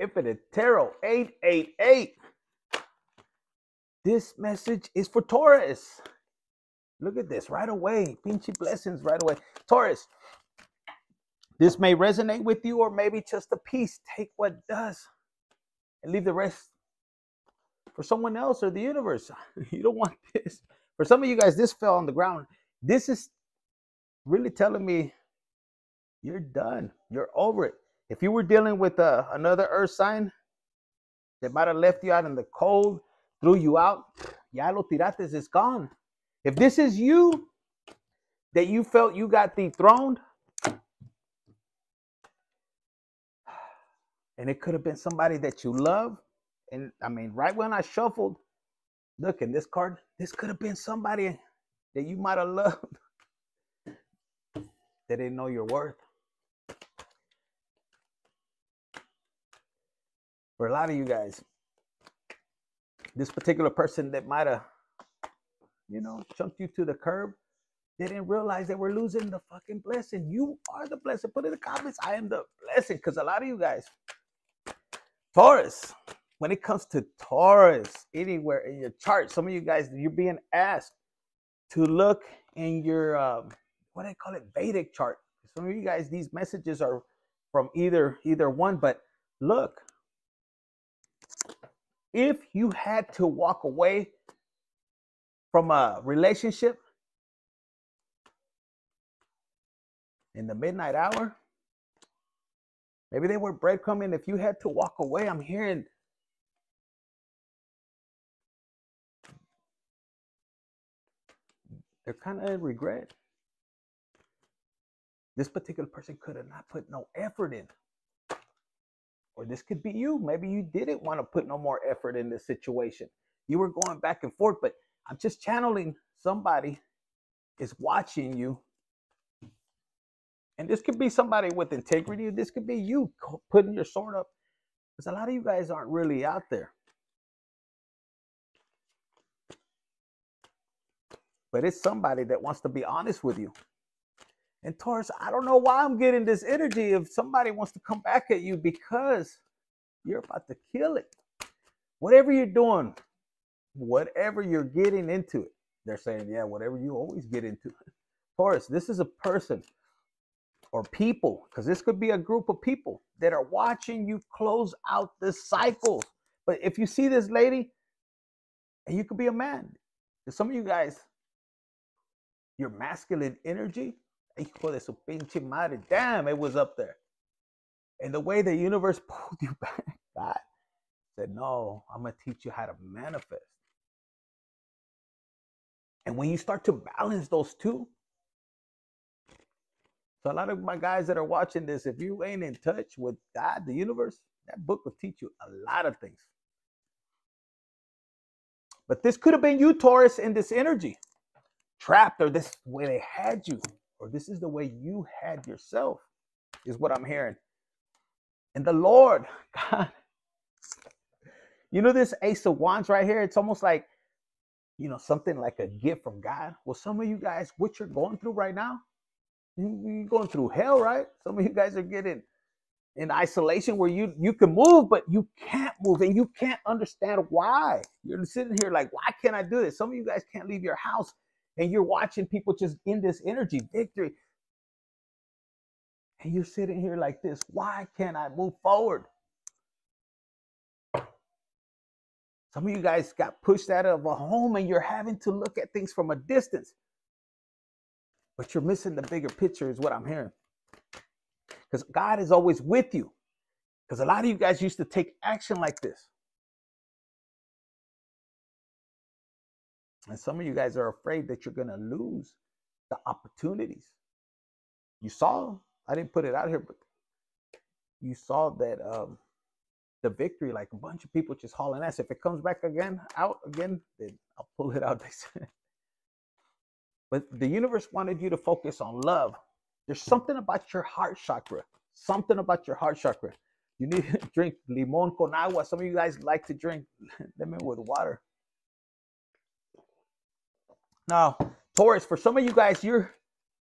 Infinite Tarot 888. This message is for Taurus. Look at this right away. Pinchy blessings right away. Taurus, this may resonate with you or maybe just a piece. Take what does and leave the rest for someone else or the universe. You don't want this. For some of you guys, this fell on the ground. This is really telling me you're done. You're over it. If you were dealing with uh, another earth sign that might have left you out in the cold, threw you out, ya lo tirates, it's gone. If this is you that you felt you got dethroned, and it could have been somebody that you love, and I mean, right when I shuffled, look in this card, this could have been somebody that you might have loved that didn't know your worth. For a lot of you guys, this particular person that might have, you know, chunked you to the curb, they didn't realize they were losing the fucking blessing. You are the blessing. Put in the comments, I am the blessing. Because a lot of you guys, Taurus, when it comes to Taurus, anywhere in your chart, some of you guys, you're being asked to look in your, um, what do I call it, Vedic chart. Some of you guys, these messages are from either either one, but look, if you had to walk away from a relationship in the midnight hour, maybe they were breadcrumbing. If you had to walk away, I'm hearing they're kind of in regret. This particular person could have not put no effort in. Or this could be you. Maybe you didn't want to put no more effort in this situation. You were going back and forth, but I'm just channeling somebody is watching you. And this could be somebody with integrity. This could be you putting your sword up. Because a lot of you guys aren't really out there. But it's somebody that wants to be honest with you. And Taurus, I don't know why I'm getting this energy if somebody wants to come back at you because you're about to kill it. Whatever you're doing, whatever you're getting into it, they're saying, yeah, whatever you always get into. Taurus, this is a person or people, because this could be a group of people that are watching you close out this cycle. But if you see this lady, and you could be a man, some of you guys, your masculine energy hijo de su pinche madre. Damn, it was up there. And the way the universe pulled you back, God said, No, I'm going to teach you how to manifest. And when you start to balance those two, so a lot of my guys that are watching this, if you ain't in touch with God, the universe, that book will teach you a lot of things. But this could have been you, Taurus, in this energy, trapped, or this way they had you or this is the way you had yourself, is what I'm hearing. And the Lord, God, you know, this Ace of Wands right here, it's almost like, you know, something like a gift from God. Well, some of you guys, what you're going through right now, you're going through hell, right? Some of you guys are getting in isolation where you you can move, but you can't move, and you can't understand why. You're sitting here like, why can't I do this? Some of you guys can't leave your house and you're watching people just in this energy, victory. And you're sitting here like this. Why can't I move forward? Some of you guys got pushed out of a home and you're having to look at things from a distance. But you're missing the bigger picture, is what I'm hearing. Because God is always with you. Because a lot of you guys used to take action like this. And some of you guys are afraid that you're going to lose the opportunities. You saw, I didn't put it out here, but you saw that um, the victory, like a bunch of people just hauling ass. If it comes back again, out again, then I'll pull it out. But the universe wanted you to focus on love. There's something about your heart chakra. Something about your heart chakra. You need to drink limon con agua. Some of you guys like to drink lemon with water. Now, Taurus, for some of you guys, you're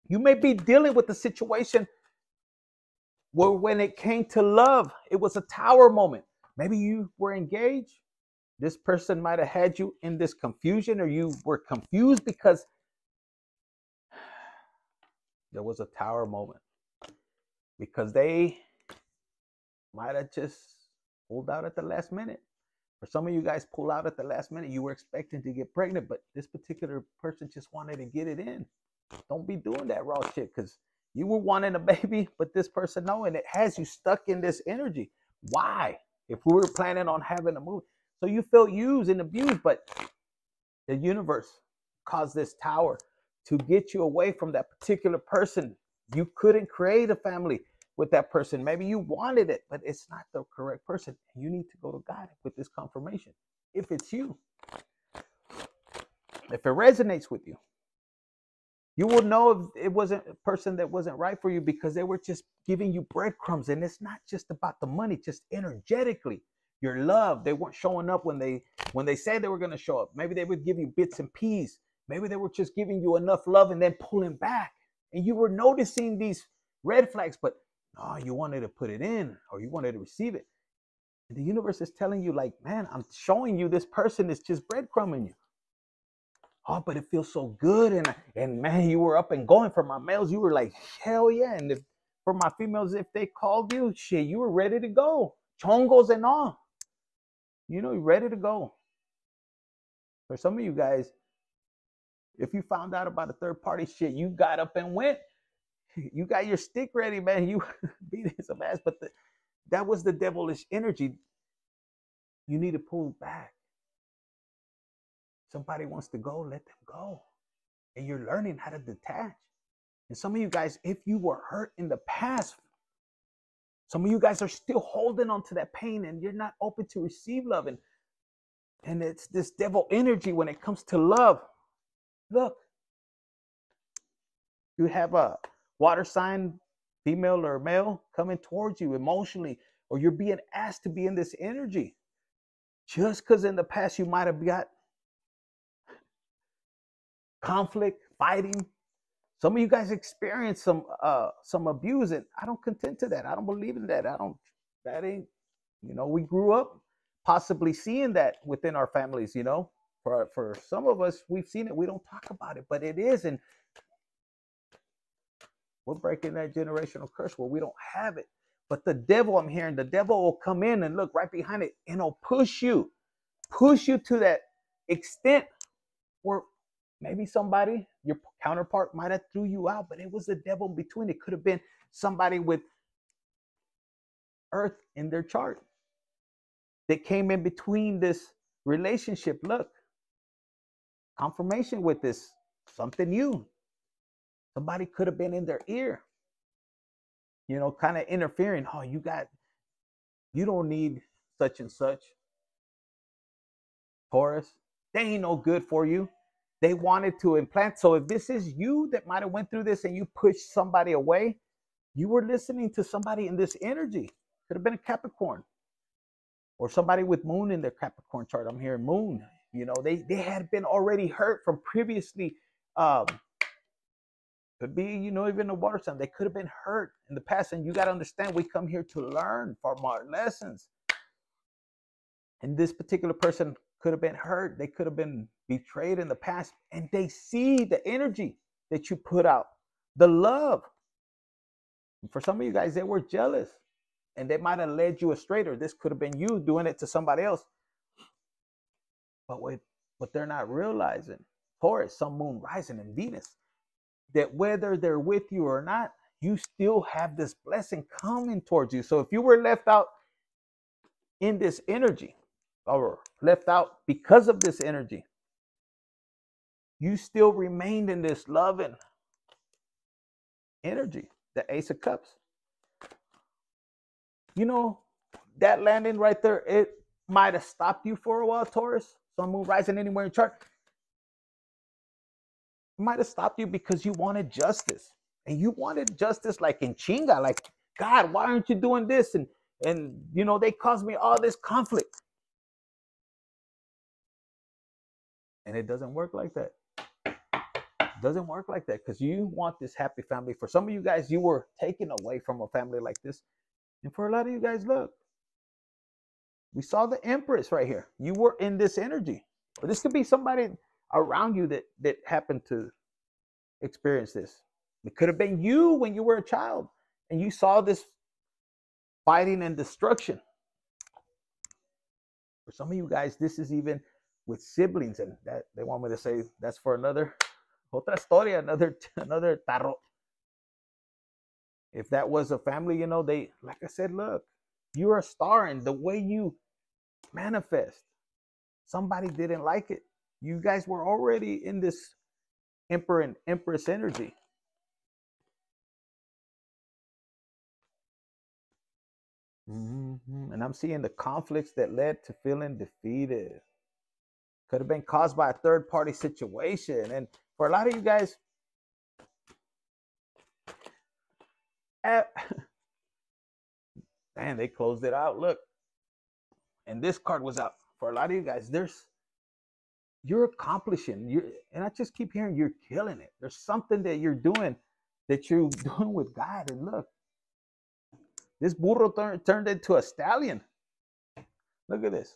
you may be dealing with the situation where when it came to love, it was a tower moment. Maybe you were engaged. This person might have had you in this confusion, or you were confused because there was a tower moment. Because they might have just pulled out at the last minute. For some of you guys pull out at the last minute, you were expecting to get pregnant, but this particular person just wanted to get it in. Don't be doing that raw shit because you were wanting a baby, but this person no, and it has you stuck in this energy. Why? If we were planning on having a move, so you felt used and abused, but the universe caused this tower to get you away from that particular person. You couldn't create a family with that person. Maybe you wanted it, but it's not the correct person. You need to go to God with this confirmation. If it's you, if it resonates with you, you will know if it wasn't a person that wasn't right for you because they were just giving you breadcrumbs. And it's not just about the money, just energetically. Your love. They weren't showing up when they when they said they were gonna show up. Maybe they would give you bits and pieces. Maybe they were just giving you enough love and then pulling back. And you were noticing these red flags, but oh, you wanted to put it in or you wanted to receive it. And the universe is telling you, like, man, I'm showing you this person is just breadcrumbing you oh, but it feels so good. And and man, you were up and going for my males. You were like, hell yeah. And if, for my females, if they called you, shit, you were ready to go. Chongos and all. You know, you're ready to go. For some of you guys, if you found out about a third party shit, you got up and went. You got your stick ready, man. You beat some ass, but the, that was the devilish energy. You need to pull back. Somebody wants to go, let them go. And you're learning how to detach. And some of you guys, if you were hurt in the past, some of you guys are still holding on to that pain and you're not open to receive love. And, and it's this devil energy when it comes to love. Look, you have a water sign, female or male, coming towards you emotionally, or you're being asked to be in this energy. Just because in the past you might have got conflict, fighting. Some of you guys experience some uh some abuse, and I don't contend to that. I don't believe in that. I don't. That ain't. You know, we grew up possibly seeing that within our families. You know, for for some of us, we've seen it. We don't talk about it, but it is, and we're breaking that generational curse where we don't have it. But the devil, I'm hearing, the devil will come in and look right behind it, and he'll push you, push you to that extent where Maybe somebody, your counterpart, might have threw you out, but it was the devil in between. It could have been somebody with Earth in their chart that came in between this relationship. Look, confirmation with this something new. Somebody could have been in their ear, you know, kind of interfering. Oh, you got, you don't need such and such. Taurus, they ain't no good for you they wanted to implant. So if this is you that might have went through this and you pushed somebody away, you were listening to somebody in this energy. Could have been a Capricorn or somebody with moon in their Capricorn chart. I'm hearing moon. You know, they they had been already hurt from previously. Um, could be, you know, even a water sign. They could have been hurt in the past, and you got to understand. We come here to learn from our lessons. And this particular person could have been hurt. They could have been betrayed in the past. And they see the energy that you put out, the love. For some of you guys, they were jealous and they might have led you astray, or this could have been you doing it to somebody else. But what, what they're not realizing, Taurus, Sun, Moon, Rising, and Venus, that whether they're with you or not, you still have this blessing coming towards you. So if you were left out in this energy, or left out because of this energy, you still remained in this loving energy, the Ace of Cups. You know, that landing right there, it might have stopped you for a while, Taurus. Sun, moon, rising anywhere in chart. It might have stopped you because you wanted justice. And you wanted justice like in Chinga, like, God, why aren't you doing this? And and you know, they caused me all this conflict. And it doesn't work like that. doesn't work like that because you want this happy family. For some of you guys, you were taken away from a family like this. And for a lot of you guys, look, we saw the Empress right here. You were in this energy. Or this could be somebody around you that, that happened to experience this. It could have been you when you were a child and you saw this fighting and destruction. For some of you guys, this is even with siblings, and that they want me to say that's for another otra historia, another another tarot. If that was a family, you know, they like I said, look, you're a star, and the way you manifest, somebody didn't like it. You guys were already in this emperor and empress energy. Mm-hmm. And I'm seeing the conflicts that led to feeling defeated. Could have been caused by a third party situation. And for a lot of you guys, at, man, they closed it out. Look, and this card was out for a lot of you guys. There's you're accomplishing. You and I just keep hearing you're killing it. There's something that you're doing that you're doing with God. And look, this burro turn, turned into a stallion. Look at this.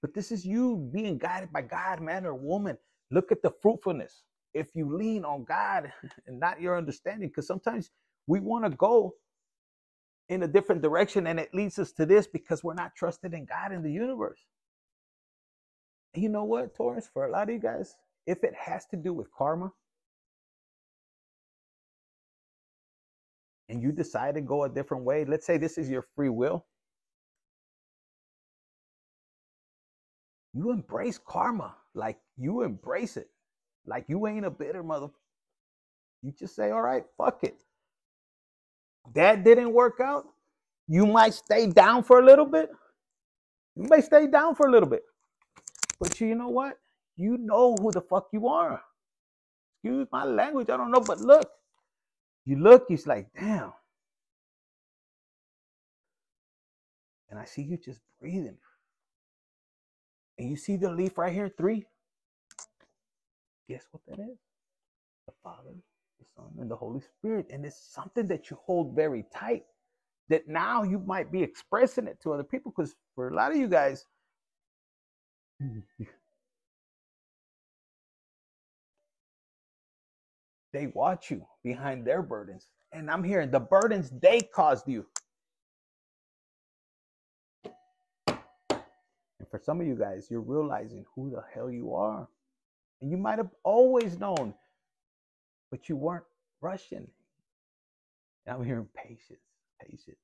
But this is you being guided by God, man or woman. Look at the fruitfulness. If you lean on God and not your understanding, because sometimes we want to go in a different direction and it leads us to this because we're not trusted in God in the universe. You know what, Taurus? For a lot of you guys, if it has to do with karma, and you decide to go a different way, let's say this is your free will, you embrace karma like you embrace it. Like you ain't a bitter mother. You just say, all right, fuck it. That didn't work out. You might stay down for a little bit. You may stay down for a little bit. But you you know what? You know who the fuck you are. Excuse my language, I don't know, but look, you look, he's like, damn. And I see you just breathing. And you see the leaf right here, three? Guess what that is? The Father, the Son, and the Holy Spirit. And it's something that you hold very tight that now you might be expressing it to other people because for a lot of you guys, they watch you behind their burdens. And I'm hearing the burdens they caused you. And for some of you guys, you're realizing who the hell you are. And you might have always known, but you weren't rushing. And I'm hearing patience, patience.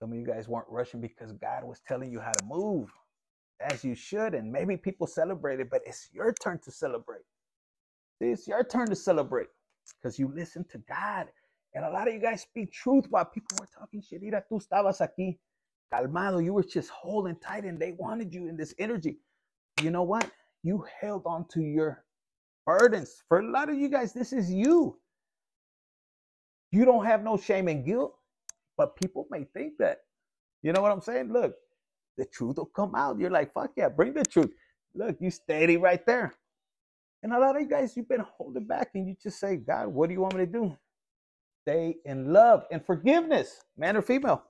Some of you guys weren't rushing because God was telling you how to move as you should. And maybe people celebrated, but it's your turn to celebrate. It's your turn to celebrate because you listen to God. And a lot of you guys speak truth while people were talking shit. Mira, tú estabas aquí calmado. You were just holding tight and they wanted you in this energy. You know what? You held on to your burdens. For a lot of you guys, this is you. You don't have no shame and guilt, but people may think that. You know what I'm saying? Look, the truth will come out. You're like, fuck yeah, bring the truth. Look, you steady right there. And a lot of you guys, you've been holding back and you just say, God, what do you want me to do? Stay in love and forgiveness, man or female.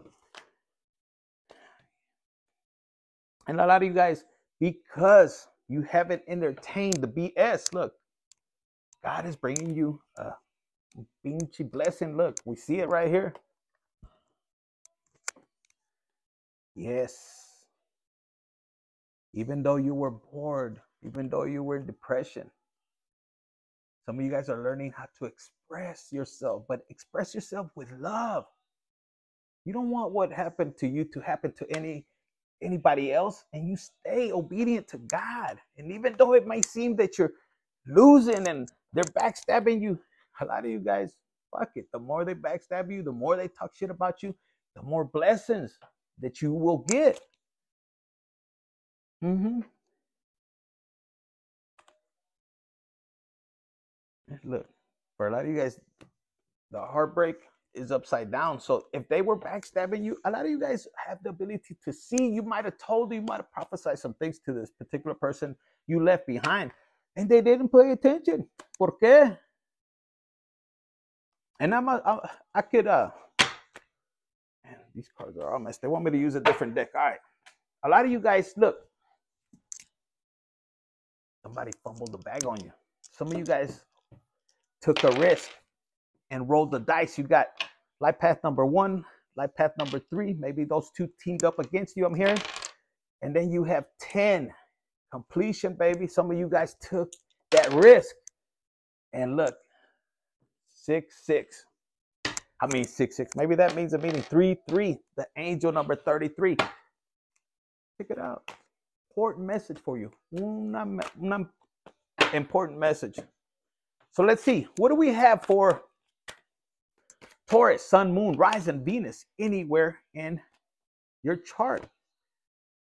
And a lot of you guys, because you haven't entertained the BS, look, God is bringing you a beachy blessing. Look, we see it right here. Yes. Even though you were bored, even though you were in depression, some of you guys are learning how to express yourself, but express yourself with love. You don't want what happened to you to happen to any anybody else and you stay obedient to God. And even though it may seem that you're losing and they're backstabbing you, a lot of you guys, fuck it. The more they backstab you, the more they talk shit about you, the more blessings that you will get. Mm-hmm. Look, for a lot of you guys, the heartbreak is upside down. So if they were backstabbing you, a lot of you guys have the ability to see. You might have told, you might have prophesied some things to this particular person you left behind. and they didn't pay attention. ¿Por qué? And I'm a, I, I could uh man, these cards are all messed. They want me to use a different deck. All right. A lot of you guys, look. Somebody fumbled the bag on you. Some of you guys took a risk and rolled the dice. You got life path number one, life path number three. Maybe those two teamed up against you, I'm hearing. And then you have 10 completion, baby. Some of you guys took that risk. And look, six, six. I mean, six, six. Maybe that means a meaning three, three. The angel number 33. Check it out. Important message for you. Una, una important message. So let's see. What do we have for Taurus, Sun, Moon, Rising, Venus anywhere in your chart?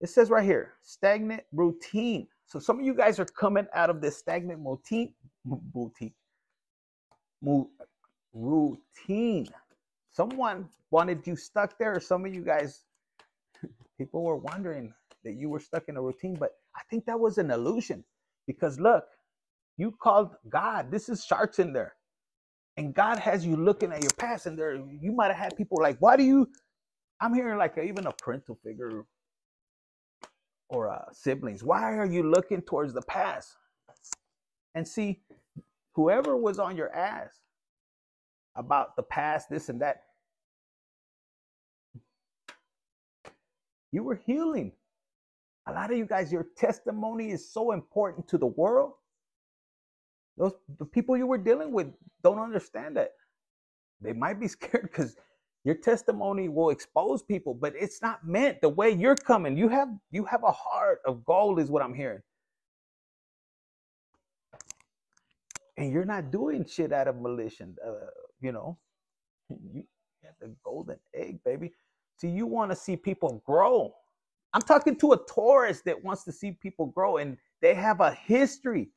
It says right here, stagnant routine. So some of you guys are coming out of this stagnant routine, routine, routine. Someone wanted you stuck there. Some of you guys, people were wondering that you were stuck in a routine, but I think that was an illusion because look, you called God. This is sharks in there. And God has you looking at your past, and there you might have had people like, why do you? I'm hearing like a, even a parental figure or uh, siblings. Why are you looking towards the past? And see, whoever was on your ass about the past, this and that, you were healing. A lot of you guys, your testimony is so important to the world. Those the people you were dealing with don't understand that. They might be scared because your testimony will expose people, but it's not meant the way you're coming. You have you have a heart of gold, is what I'm hearing. And you're not doing shit out of malicious, uh, you know. You have the golden egg, baby. See, you want to see people grow. I'm talking to a Taurus that wants to see people grow, and they have a history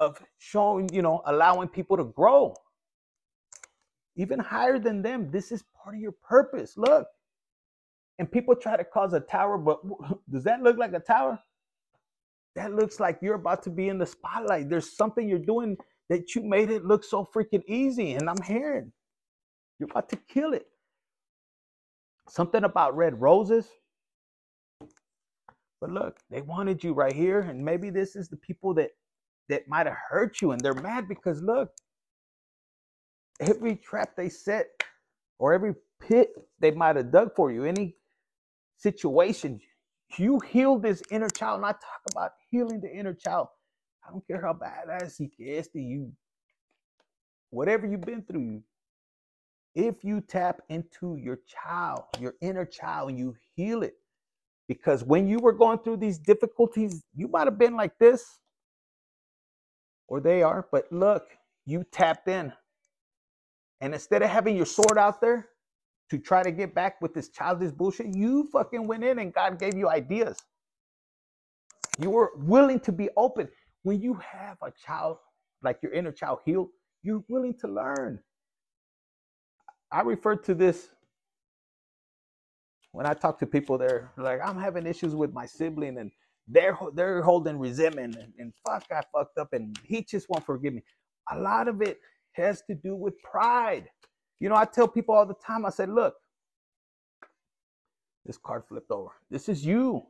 of showing, you know, allowing people to grow even higher than them. This is part of your purpose. Look. And people try to cause a tower, but does that look like a tower? That looks like you're about to be in the spotlight. There's something you're doing that you made it look so freaking easy. And I'm hearing you're about to kill it. Something about red roses. But look, they wanted you right here. And maybe this is the people that that might have hurt you and they're mad because look, every trap they set or every pit they might have dug for you, any situation, you heal this inner child. And I talk about healing the inner child. I don't care how badass he is to you, whatever you've been through, if you tap into your child, your inner child, and you heal it, because when you were going through these difficulties, you might have been like this, or they are, but look, you tapped in. And instead of having your sword out there to try to get back with this childish bullshit, you fucking went in and God gave you ideas. You were willing to be open. When you have a child, like your inner child healed, you're willing to learn. I refer to this when I talk to people, they're like, I'm having issues with my sibling and they're they're holding resentment and, and fuck, I fucked up and he just won't forgive me. A lot of it has to do with pride. You know, I tell people all the time, I said, look, this card flipped over. This is you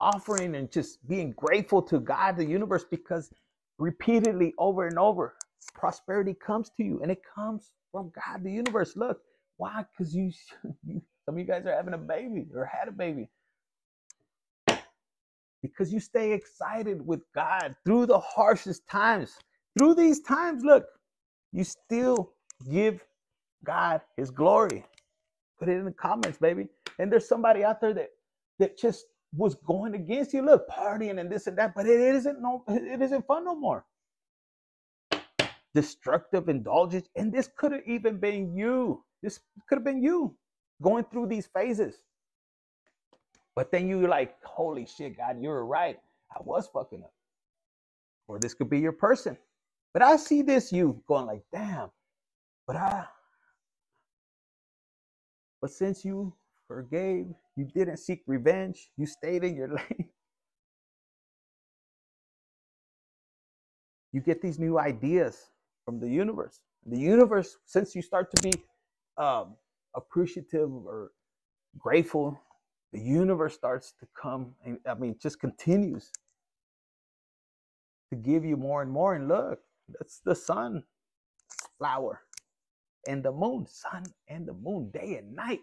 offering and just being grateful to God, the universe, because repeatedly over and over, prosperity comes to you and it comes from God, the universe. Look, why? Because you, you, some of you guys are having a baby or had a baby. Because you stay excited with God through the harshest times. Through these times, look, you still give God his glory. Put it in the comments, baby. And there's somebody out there that that just was going against you. Look, partying and this and that, but it isn't no, it isn't fun no more. Destructive indulgence, and this could have even been you. This could have been you going through these phases. But then you're like, holy shit, God, you were right. I was fucking up. Or this could be your person. But I see this you going like, damn, but I but since you forgave, you didn't seek revenge, you stayed in your lane. you get these new ideas from the universe. The universe, since you start to be um, appreciative or grateful, the universe starts to come and I mean, just continues to give you more and more. And look, that's the sun flower and the moon, sun and the moon, day and night.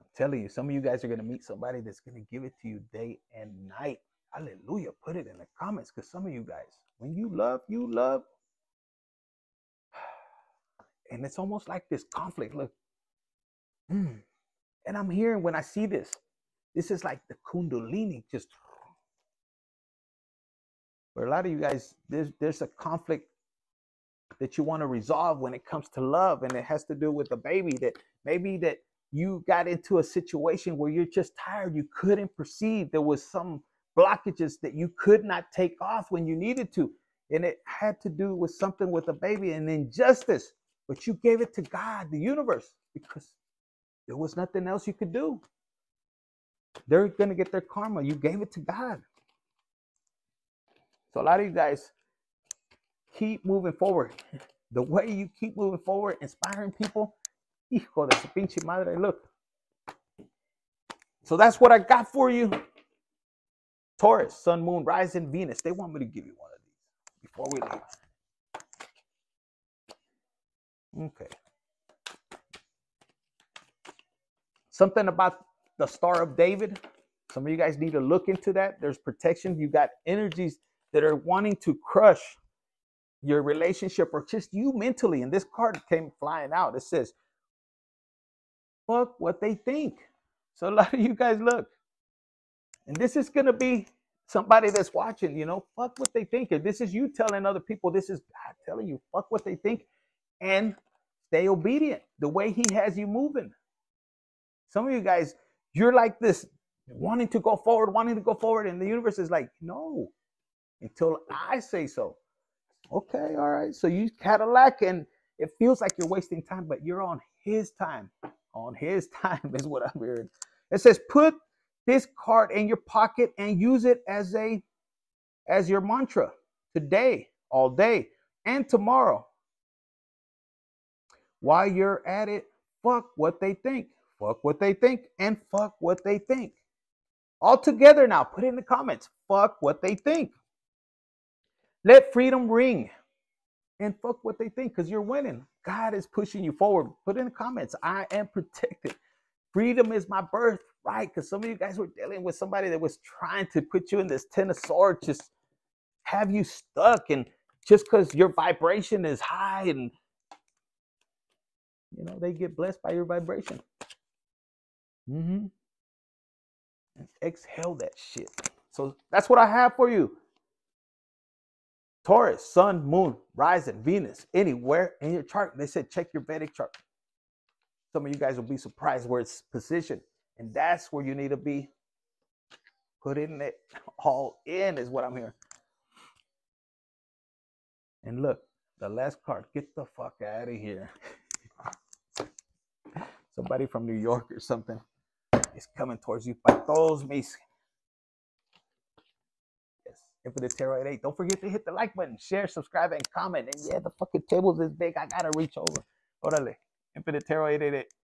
I'm telling you, some of you guys are going to meet somebody that's going to give it to you day and night. Hallelujah. Put it in the comments because some of you guys, when you love, you love. And it's almost like this conflict. Look. Mm. And I'm hearing when I see this, this is like the Kundalini just. For a lot of you guys, there's there's a conflict that you want to resolve when it comes to love, and it has to do with the baby that maybe that you got into a situation where you're just tired, you couldn't perceive there was some blockages that you could not take off when you needed to. And it had to do with something with a baby and injustice. But you gave it to God, the universe, because there was nothing else you could do. They're going to get their karma. You gave it to God. So a lot of you guys keep moving forward. The way you keep moving forward, inspiring people, hijo de su pinche madre, look. So that's what I got for you. Taurus, Sun, Moon, Rising, Venus. They want me to give you one of these before we leave. Okay. Something about the Star of David. Some of you guys need to look into that. There's protection. You got energies that are wanting to crush your relationship or just you mentally. And this card came flying out. It says, fuck what they think. So a lot of you guys look, and this is going to be somebody that's watching, you know, fuck what they think. If this is you telling other people, this is God telling you, fuck what they think and stay obedient the way He has you moving. Some of you guys, you're like this, wanting to go forward, wanting to go forward, and the universe is like, no, until I say so. Okay, all right. So you Cadillac, and it feels like you're wasting time, but you're on His time. On His time is what I'm hearing. It says, put this card in your pocket and use it as a as your mantra today, all day, and tomorrow. While you're at it, fuck what they think. Fuck what they think and fuck what they think. All together now, put it in the comments. Fuck what they think. Let freedom ring and fuck what they think because you're winning. God is pushing you forward. Put in the comments. I am protected. Freedom is my birth right? Because some of you guys were dealing with somebody that was trying to put you in this ten of swords, just have you stuck, and just because your vibration is high, and you know they get blessed by your vibration. Mm-hmm. And exhale that shit. So that's what I have for you. Taurus, Sun, Moon, Rising, Venus, anywhere in your chart. They said check your Vedic chart. Some of you guys will be surprised where it's positioned. And that's where you need to be. Putting it all in is what I'm hearing. And look, the last card. Get the fuck out of here. Somebody from New York or something is coming towards you. those mis. Yes. Infinite Tarot at 8. Don't forget to hit the like button, share, subscribe, and comment. And yeah, the fucking table's this big. I gotta reach over. Orale. Infinite Tarot 888.